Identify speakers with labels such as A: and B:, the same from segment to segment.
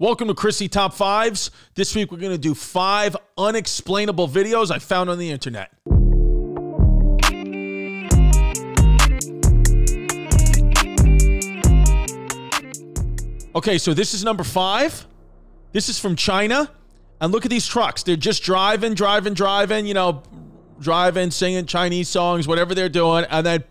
A: Welcome to Chrissy Top Fives. This week we're going to do five unexplainable videos I found on the internet. Okay, so this is number five. This is from China. And look at these trucks. They're just driving, driving, driving, you know, driving, singing Chinese songs, whatever they're doing. And then!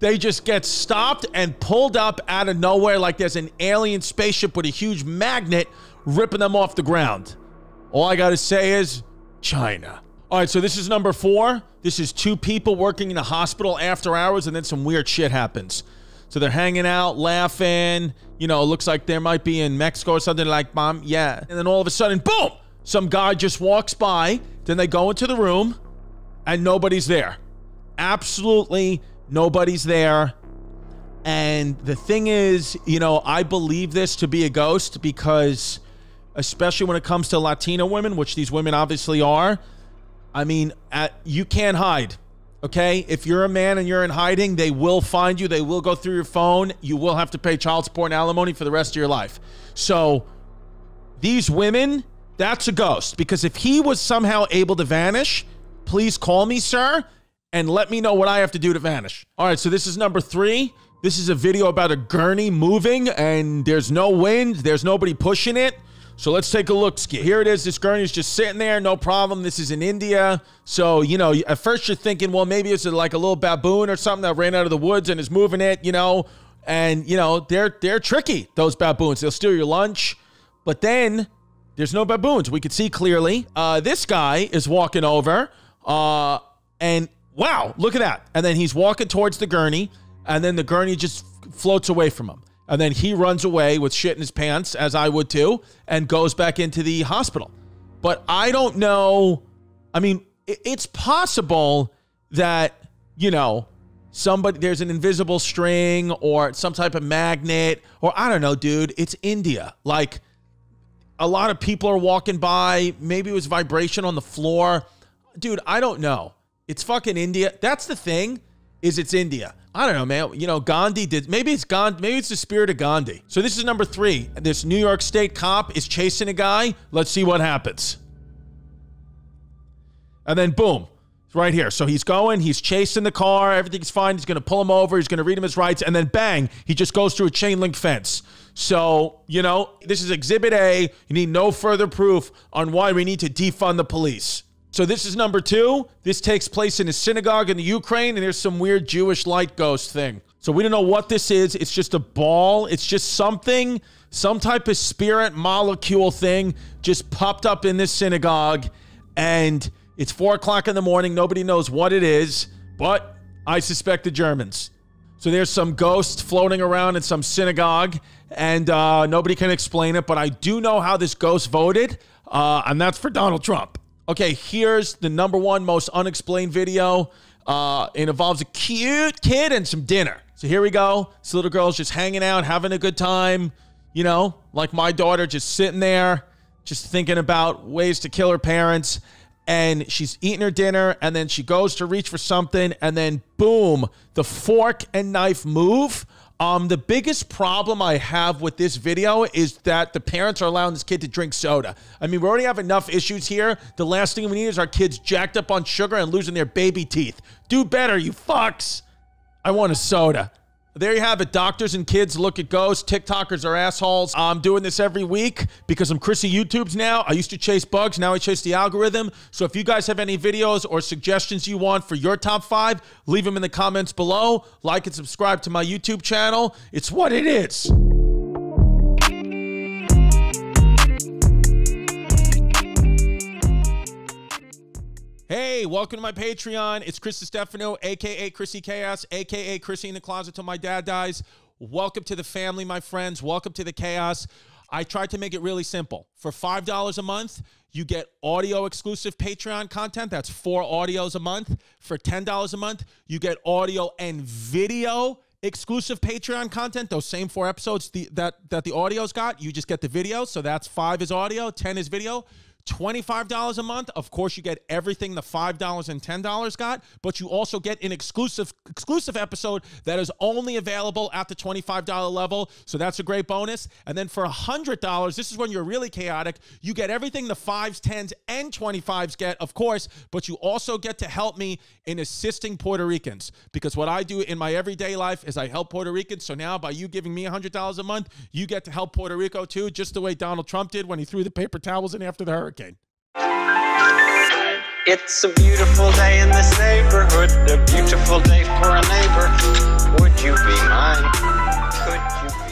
A: They just get stopped and pulled up out of nowhere like there's an alien spaceship with a huge magnet ripping them off the ground. All I got to say is China. All right, so this is number four. This is two people working in a hospital after hours, and then some weird shit happens. So they're hanging out, laughing. You know, it looks like they might be in Mexico or something like, Mom, yeah. And then all of a sudden, boom, some guy just walks by. Then they go into the room, and nobody's there. Absolutely nobody's there. And the thing is, you know, I believe this to be a ghost because, especially when it comes to Latino women, which these women obviously are, I mean, at, you can't hide. Okay, if you're a man and you're in hiding, they will find you. They will go through your phone. You will have to pay child support and alimony for the rest of your life. So, these women, that's a ghost. Because if he was somehow able to vanish, please call me, sir, and let me know what I have to do to vanish. All right, so this is number three. This is a video about a gurney moving, and there's no wind, there's nobody pushing it. So let's take a look. Here it is. This gurney is just sitting there, no problem. This is in India. So, you know, at first you're thinking, well, maybe it's like a little baboon or something that ran out of the woods and is moving it, you know. And, you know, they're they're tricky, those baboons. They'll steal your lunch. But then there's no baboons. We could see clearly. Uh, this guy is walking over. Uh, and wow, look at that. And then he's walking towards the gurney. And then the gurney just floats away from him. And then he runs away with shit in his pants, as I would too, and goes back into the hospital. But I don't know. I mean, it's possible that, you know, somebody, there's an invisible string or some type of magnet, or I don't know, dude. It's India. Like, a lot of people are walking by. Maybe it was vibration on the floor. Dude, I don't know. It's fucking India. That's the thing, is it's India. I don't know, man. You know, Gandhi did. Maybe it's Gandhi. Maybe it's the spirit of Gandhi. So this is number three. This New York State cop is chasing a guy. Let's see what happens. And then boom, it's right here. So he's going. He's chasing the car. Everything's fine. He's going to pull him over. He's going to read him his rights, and then bang, he just goes through a chain link fence. So you know, this is Exhibit A. You need no further proof on why we need to defund the police. So this is number two. This takes place in a synagogue in the Ukraine, and there's some weird Jewish light ghost thing. So we don't know what this is. It's just a ball. It's just something, some type of spirit molecule thing just popped up in this synagogue, and it's four o'clock in the morning. Nobody knows what it is, but I suspect the Germans. So there's some ghost floating around in some synagogue, and uh, nobody can explain it. But I do know how this ghost voted, uh, and that's for Donald Trump. Okay, here's the number one most unexplained video. Uh, it involves a cute kid and some dinner. So here we go. This little girl's just hanging out, having a good time. You know, like my daughter, just sitting there, just thinking about ways to kill her parents. And she's eating her dinner, and then she goes to reach for something, and then boom, the fork and knife move. Um, the biggest problem I have with this video is that the parents are allowing this kid to drink soda. I mean, we already have enough issues here. The last thing we need is our kids jacked up on sugar and losing their baby teeth. Do better, you fucks. I want a soda. There you have it. Doctors and kids look at ghosts. TikTokers are assholes. I'm doing this every week because I'm Chrissy YouTubes now. I used to chase bugs. Now I chase the algorithm. So if you guys have any videos or suggestions you want for your top five, leave them in the comments below. Like and subscribe to my YouTube channel. It's what it is. Hey, welcome to my Patreon. It's Chris Distefano, aka Chrissy Chaos, aka Chrissy in the closet till my dad dies. Welcome to the family, my friends. Welcome to the chaos. I tried to make it really simple. For $5 a month, you get audio exclusive Patreon content. That's four audios a month. For $10 a month, you get audio and video exclusive Patreon content. Those same four episodes the, that, that the audio's got, you just get the video. So that's five is audio, 10 is video. $25 a month, of course you get everything the $5 and $10 got, but you also get an exclusive exclusive episode that is only available at the $25 level. So that's a great bonus. And then for $100, this is when you're really chaotic, you get everything the 5s, 10s, and 25s get, of course, but you also get to help me in assisting Puerto Ricans because what I do in my everyday life is I help Puerto Ricans. So now by you giving me $100 a month, you get to help Puerto Rico too, just the way Donald Trump did when he threw the paper towels in after the hurricane hurricane.
B: It's a beautiful day in this neighborhood, a beautiful day for a neighbor. Would you be mine? Could you